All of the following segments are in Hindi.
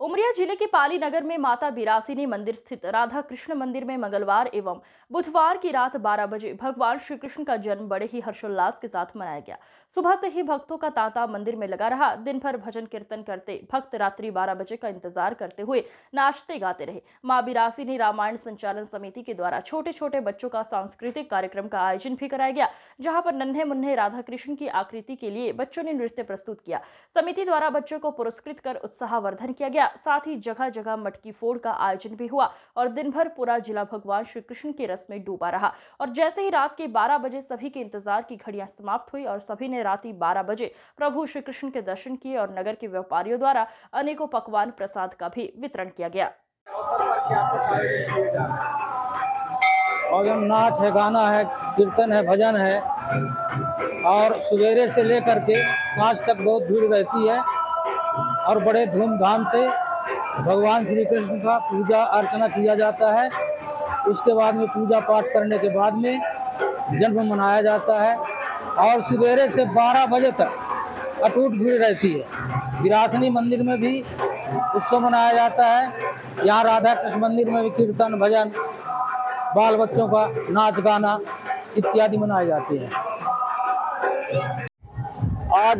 उमरिया ज़िले के पाली नगर में माता बिरासिनी मंदिर स्थित राधा कृष्ण मंदिर में मंगलवार एवं बुधवार की रात 12 बजे भगवान श्री कृष्ण का जन्म बड़े ही हर्षोल्लास के साथ मनाया गया। सुबह से ही भक्तों का तांता मंदिर में लगा रहा। दिन भर भजन कीर्तन करते भक्त रात्रि 12 बजे का इंतज़ार करते हुए नाचते गाते रहे। माँ बिरासिनी रामायण संचालन समिति के द्वारा छोटे छोटे बच्चों का सांस्कृतिक कार्यक्रम का आयोजन भी कराया गया, जहाँ पर नन्हे मुन्ने राधा कृष्ण की आकृति के लिए बच्चों ने नृत्य प्रस्तुत किया। समिति द्वारा बच्चों को पुरस्कृत कर उत्साहवर्धन किया गया। साथ ही जगह जगह मटकी फोड़ का आयोजन भी हुआ और दिन भर पूरा जिला भगवान श्री कृष्ण के रस में डूबा रहा। और जैसे ही रात के 12 बजे सभी के इंतज़ार की घड़ियाँ समाप्त हुई और सभी ने रात 12 बजे प्रभु श्री कृष्ण के दर्शन किए और नगर के व्यापारियों द्वारा अनेकों पकवान प्रसाद का भी वितरण किया गया। और हम नाच है, गाना है, कीर्तन है, भजन है, और सवेरे से लेकर के पाँच तक बहुत भीड़ रहती है। और बड़े धूमधाम से भगवान श्री कृष्ण का पूजा अर्चना किया जाता है। उसके बाद में पूजा पाठ करने के बाद में जन्म मनाया जाता है और सवेरे से 12 बजे तक अटूट भीड़ रहती है। विरासनी मंदिर में भी उत्सव मनाया जाता है। यहाँ राधा कृष्ण मंदिर में भी कीर्तन, भजन, बाल बच्चों का नाच गाना इत्यादि मनाए जाते हैं। आज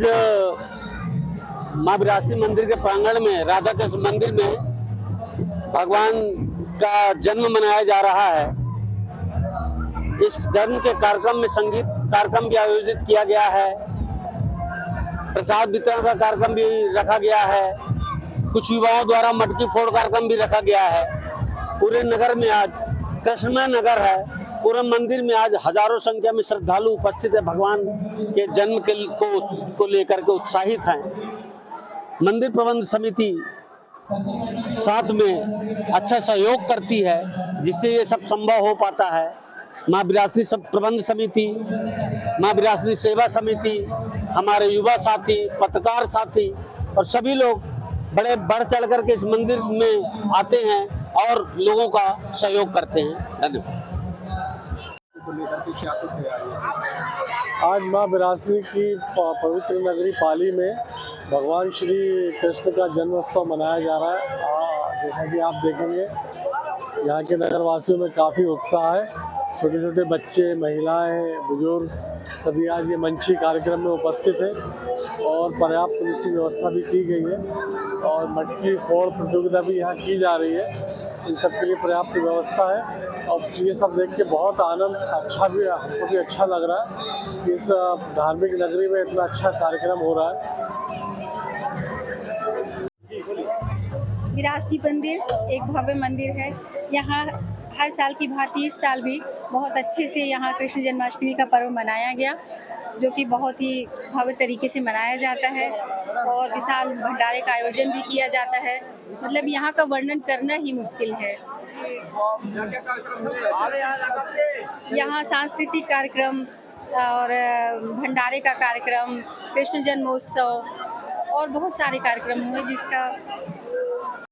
माँ विरासनी मंदिर के प्रांगण में राधा कृष्ण मंदिर में भगवान का जन्म मनाया जा रहा है। इस जन्म के कार्यक्रम में संगीत कार्यक्रम भी आयोजित किया गया है। प्रसाद वितरण का कार्यक्रम भी रखा गया है। कुछ युवाओं द्वारा मटकी फोड़ कार्यक्रम भी रखा गया है। पूरे नगर में आज कृष्णमय नगर है। पूरे मंदिर में आज हज़ारों संख्या में श्रद्धालु उपस्थित है। भगवान के जन्म के को को लेकर के उत्साहित हैं। मंदिर प्रबंध समिति साथ में अच्छा सहयोग करती है, जिससे ये सब संभव हो पाता है। माँ विरासती सब प्रबंध समिति, माँ विरासती सेवा समिति, हमारे युवा साथी, पत्रकार साथी और सभी लोग बड़े बढ़ चढ़ करके इस मंदिर में आते हैं और लोगों का सहयोग करते हैं। धन्यवाद। आज माँ विरासनी की पवित्र नगरी पाली में भगवान श्री कृष्ण का जन्मोत्सव मनाया जा रहा है। आ, जैसा कि आप देखेंगे यहाँ के नगरवासियों में काफ़ी उत्साह है। छोटे छोटे बच्चे महिलाएँ बुज़ुर्ग सभी आज ये मंची कार्यक्रम में उपस्थित हैं और पर्याप्त पुलिस व्यवस्था भी की गई है और मटकी फोड़ प्रतियोगिता भी यहाँ की जा रही है। इन सब के लिए पर्याप्त व्यवस्था है और ये सब देख के बहुत आनंद अच्छा भी हमको भी अच्छा लग रहा है। इस धार्मिक नगरी में इतना अच्छा कार्यक्रम हो रहा है। विरासती मंदिर, एक भव्य मंदिर है। यहाँ हर साल की भांति इस साल भी बहुत अच्छे से यहाँ कृष्ण जन्माष्टमी का पर्व मनाया गया, जो कि बहुत ही भव्य तरीके से मनाया जाता है और विशाल भंडारे का आयोजन भी किया जाता है। मतलब यहाँ का वर्णन करना ही मुश्किल है। यहाँ सांस्कृतिक कार्यक्रम और भंडारे का कार्यक्रम, कृष्ण जन्मोत्सव और बहुत सारे कार्यक्रम हुए, जिसका